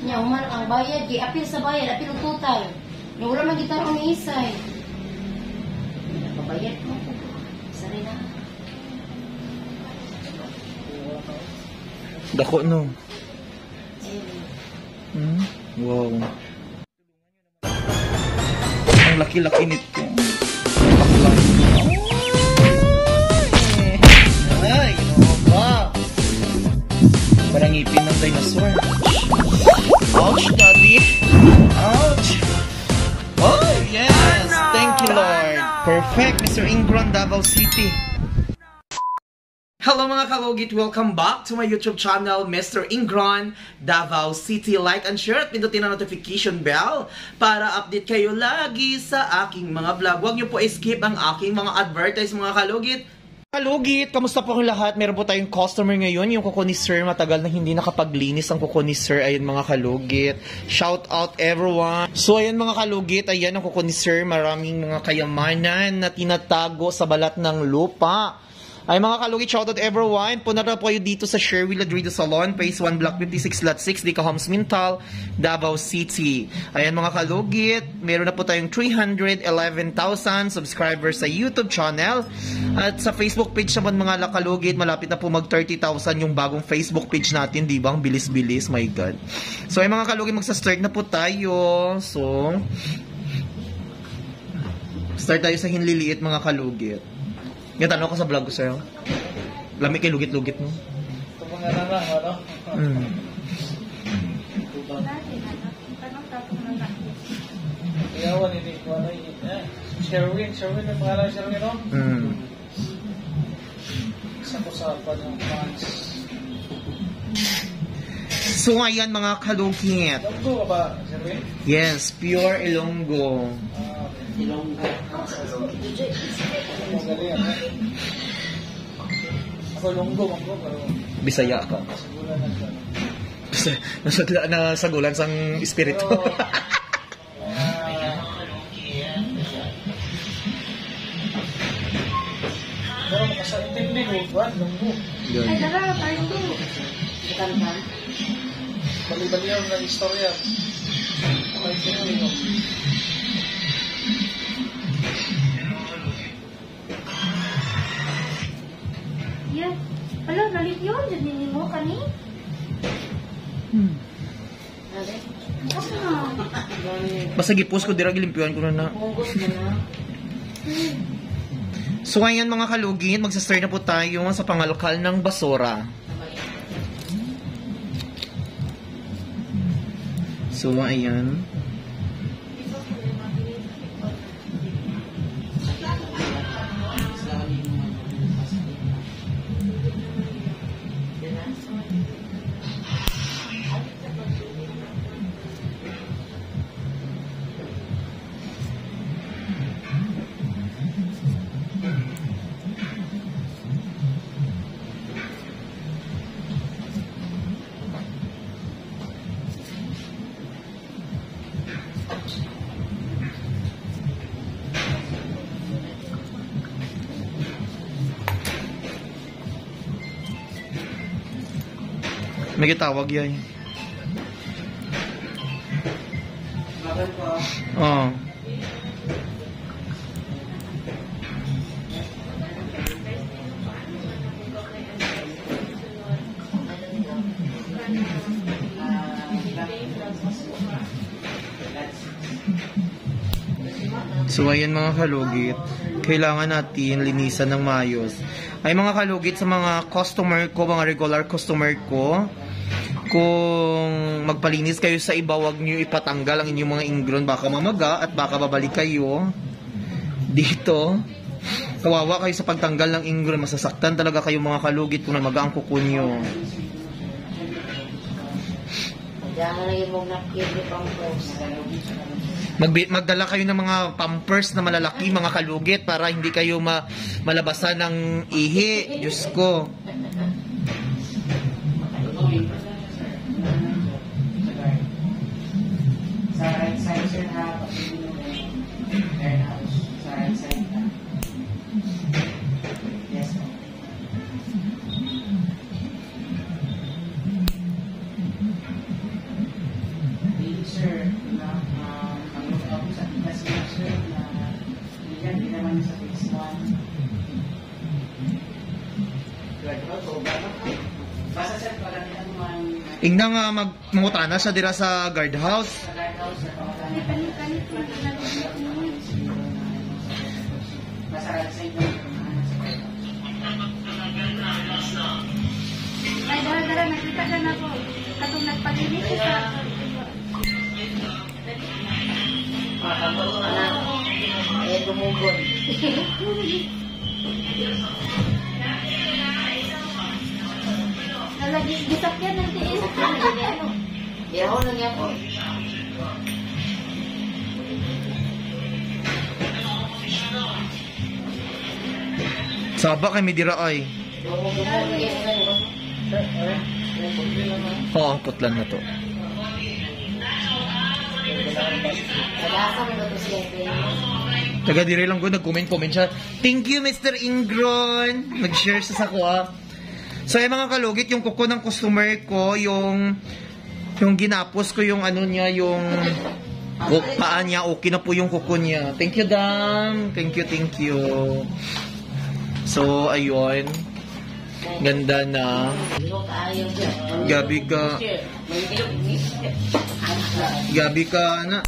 Nya human ang bayad gi apil sa bayad apil ang total. Nya wala man kita ang isay. Pabayad mo. Sari na. Dako no. Eh, Hmm? Wow. Ang laki-laki nito. Dinosaur. Ouch, daddy. Ouch. Oh, yes. Thank you, Lord. Perfect, Mr. Ingron, Davao City. Hello mga kalugit! Welcome back to my YouTube channel, Mr. Ingron, Davao City. Like and share at pindutin ang notification bell para update kayo lagi sa aking mga vlog. Huwag niyo po skip ang aking mga advertise mga kalugit. Kalugit, kamusta po lahat? Meron po tayong customer ngayon, yung kuko ni Sir. Matagal na hindi nakapaglinis ang kuko ni Sir. Ayun mga kalugit. Shout out everyone. So ayun mga kalugit, ayan ang kuko ni Sir. Maraming mga kayamanan na tinatago sa balat ng lupa. Ay mga kalugit, shoutout everyone. Punta na po kayo dito sa Sherwin Ladrido Salon, Phase 1, Block 56, Lot 6, Dica Homes Mintal, Davao City. Ayan mga kalugit, meron na po tayong 311,000 subscribers sa YouTube channel. At sa Facebook page naman mga kalugit, malapit na po mag 30,000 yung bagong Facebook page natin, di ba? Ang bilis-bilis, my God. So ay mga kalugit, magsa-start na po tayo. So, start tayo sa hinliliit mga kalugit. Yung tanong ko sa vlog ko sa'yo. Lami kay lugit-lugit mo. Ito mga na lang, ano? Mm. Iyawan, hindi ko ano. Eh, Sherwin, Sherwin, ang pangalan ng Sherwin, no? Mm. Sa pa ng fans. So ayan mga kalugit. Longgo ka ba, Sherwin? Yes, pure Ilonggo. Ah, Ano? Ako Longgo, pero Bisaya ka. siguro na nasagulan sang espiritu. Pero, makasaintindi ko, Juan, Longgo. Yun. dara tayo kan? Bali-bali yun ng istorya. Makaintindi ko. Yun. Diyan din mo kani. Hmm. Basta gipos ko dira gilimpiwan ko na na. So ayan mga kalugit, magsa-start na po tayo sa pangalkal ng basura. So ayan. May gitawag yan. Oo. So ayan mga kalugit, kailangan natin linisan ng mayos. Ay mga kalugit sa mga customer ko, mga regular customer ko, kung magpalinis kayo sa iba, wag niyo ipatanggal ang inyong mga ingron, baka mamaga at baka babalik kayo dito. Kawawa kayo sa pagtanggal ng ingron, masasaktan talaga kayo mga kalugit kung namaga ang kuko nyo. Magbi- magdala kayo ng mga pampers na malalaki, mga kalugit, para hindi kayo ma- malabasan ng ihi. Diyos ko. Ingna nga magmangutana sa dira sa guardhouse. Ay, dara, dara, nakita ka na po. Katong nagpalinis siya sa Anak. Eh, dumugon. Nalagis, gisakyan ng tiis. Ano? Biro lang yan po. Saba kay mi dira ay. Oo, putlan na to. Taga dire lang ko nag-comment-comment siya. Thank you Mr. Ingron. Nag-share siya sa ko ah. So ay mga kalugit, yung kuko ng customer ko, yung yung ginapos ko yung ano niya, yung o, paa niya, okay na po yung kuko niya. Thank you, Dam. Thank you, thank you. So, ayun. Ganda na. Gabi ka. Gabi ka na.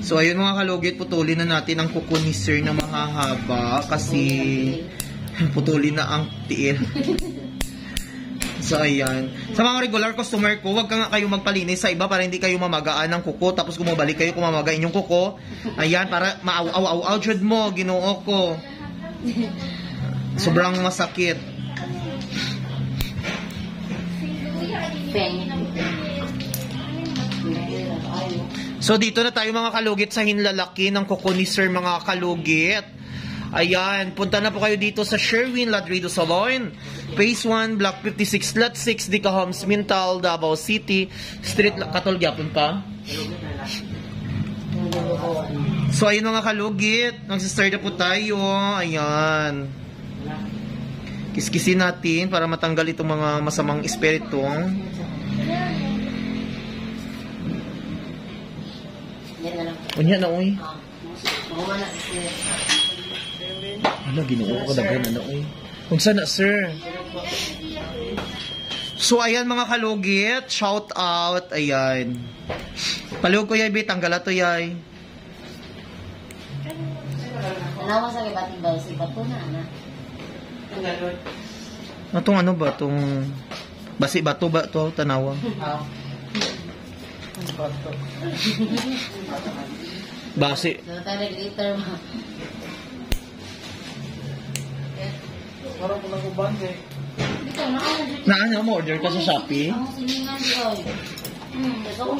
So, ayun mga kalugit, putulin na natin ang kuko ni Sir na mahahaba kasi putulin na ang tiil. So, ayan. Sa mga regular customer ko, wag ka nga kayo magpalinis sa iba para hindi kayo mamagaan ng kuko. Tapos kumabalik kayo, kumamagain yung kuko. Ayan, para maaw-aw-aw jud mo, ginoo ko. Sobrang masakit. Peng. So dito na tayo mga kalugit sa hinlalaki ng kuko Sir mga kalugit. Ayan, punta na po kayo dito sa Sherwin Ladrido Salon. Phase 1, Block 56, Lot 6, Dica Homes, Mintal, Davao City. Street, Katol, Gyapon pa. So ayun mga kalugit, nagsistart na po tayo. Ayan. Kiskisin natin para matanggal itong mga masamang espiritu. Yan na lang. Unya na, uy. Ah, Mga na si Ano, ginoo ko daghan ano eh. Kung sana, sir. So, ayan mga kalugit. Shout out. Ayan. Palugod ko yay, bit. Tanggal to yay. Tanawa sa kibating ba si Bato na, ana. Atong ano ba? Itong... Basi bato ba to tanawa? Ah. Basi. Mo. Parang ko dito. Na ano mo order ka sa Shopee? Ang siningan di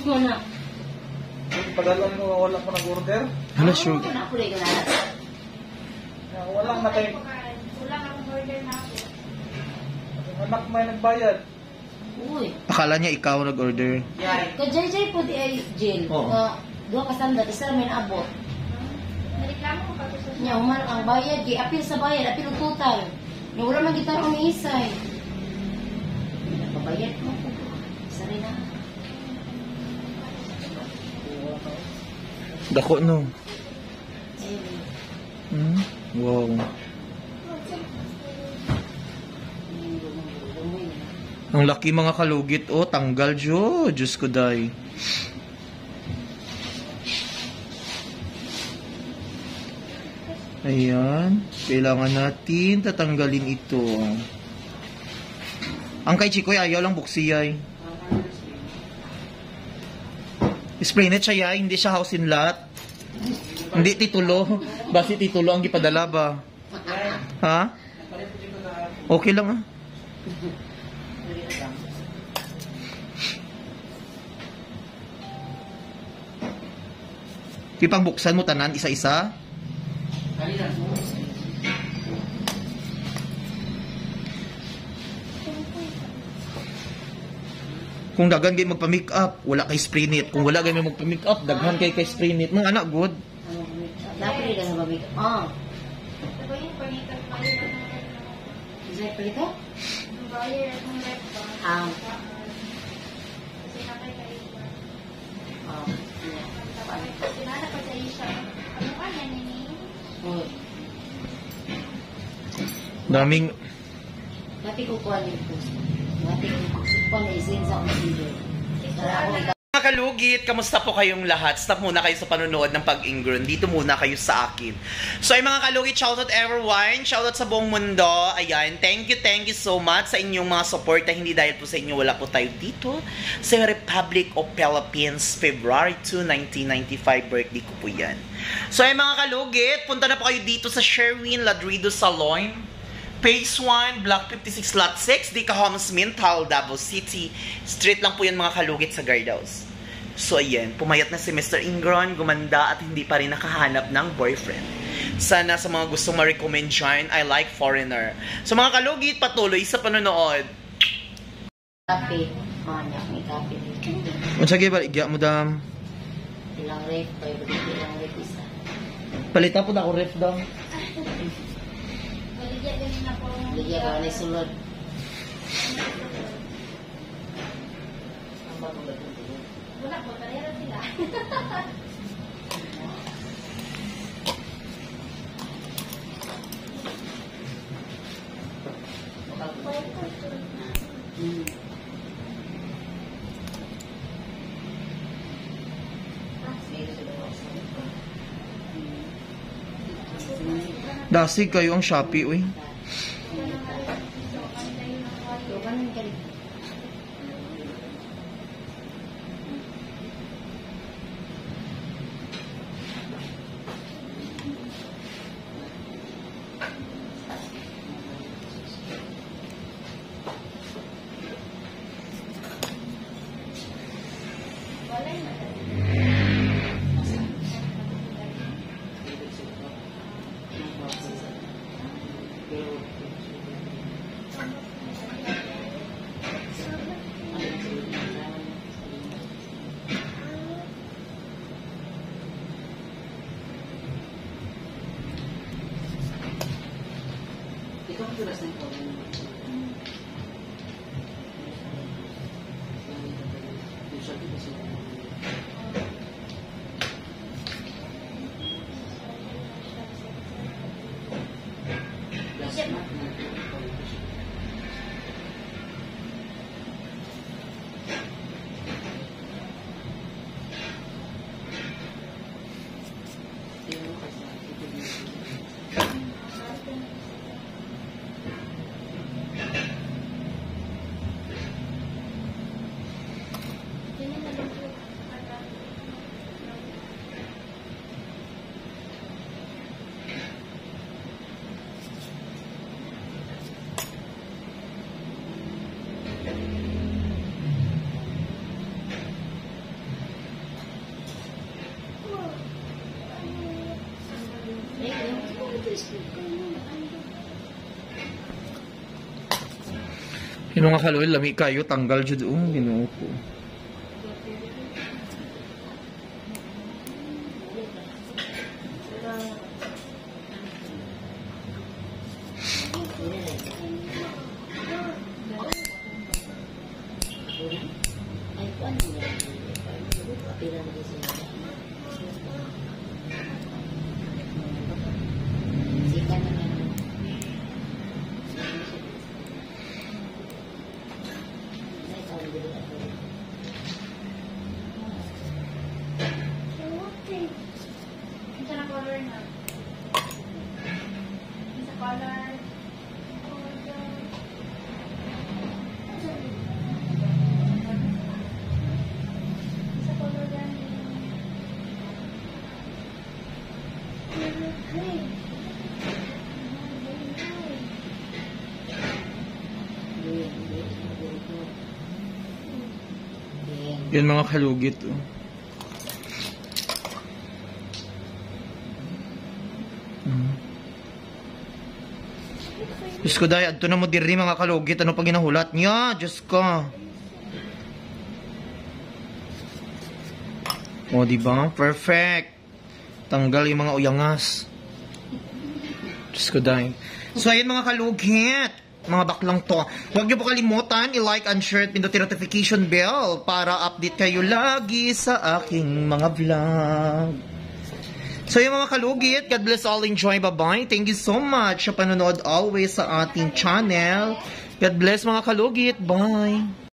ko na. Padala mo wala ko nag-order. Hala, sure. Ano na? Wala tayo. Kulang ang order na ako. Anak may nagbayad. Uy. Akala niya ikaw nag-order. Ka Jay Jay po di ay Jill. Oo. Ka duha ka standard, isa may naabot. Nareklamo ko pa to sa Nya human ang bayad, gi apil sa bayad, apil ang total. Nya wala man gitar ang isay. Pabayad mo ko. Isa rin na. Dako no. Ayun. Hmm? Wow. Ang laki mga kalugit. Oh, tanggal jo. Diyos ko day. Ayan. Kailangan natin tatanggalin ito. Ang kay Chikoy ayaw lang buksiyay. Spray net siya yay. Hindi siya house in lot. Hindi titulo. Basi titulo ang gipadala ba? Ha? Okay lang ah. Kipang buksan mo tanan isa-isa. Kung daghan kay magpa-make up, wala kay spray net. Kung wala kay magpa-make up, daghan kay kay spray net. Mga anak good. Dapat rin ang babig. Ah, Diba yung panitan pa yun? isay Daming Pati ko kuha niyo po. Pati ko kuha isin sa ikaw. Mga kalugit, kamusta po kayong lahat? Stop muna kayo sa panonood ng pag-ingron. Dito muna kayo sa akin. So ay mga kalugit, shoutout everyone. Shoutout sa buong mundo. Ayan, thank you, thank you so much sa inyong mga support. Hindi dahil po sa inyo, wala po tayo dito. Sa Republic of Philippines, February 2, 1995. Birthday ko po yan. So ay mga kalugit, punta na po kayo dito sa Sherwin Ladrido Salon. Phase 1, Block 56, Lot 6, Dica Homes, Mintal, Davao City. Street lang po yan mga kalugit sa guardhouse. So ayan, pumayat na si Mr. Ingron, gumanda at hindi pa rin nakahanap ng boyfriend. Sana sa mga gustong ma-recommend dyan, I like foreigner. So mga kalugit, patuloy sa panonood. Kape. Mana, may kape gyud ba igya mo dam? Ilang ref, kayo ilang ref isa. Palita po na ako ref dam. Ligyan ka na sulod. Ang bago ba? Wala po, talera sila. Dasig kayo ang Shopee, uy. Ikaw ang tulas ng Hino nga kaloy, lami kayo, tanggal jud um, ginoo ko. Ay, paano Yan mga kalugit. Oh. Mm. Diyos ko dahil, adto na mo diri mga kalugit. Ano pa ginahulat niya? Diyos ko. O, di ba? Perfect. Tanggal yung mga uyangas. Diyos ko dahil. So, ayun mga kalugit. Mga baklang to. Huwag niyo po kalimutan, i-like and share at pindutin notification bell para update kayo lagi sa aking mga vlog. So yung mga kalugit, God bless all, enjoy, bye-bye. Thank you so much sa panonood always sa ating channel. God bless mga kalugit. Bye.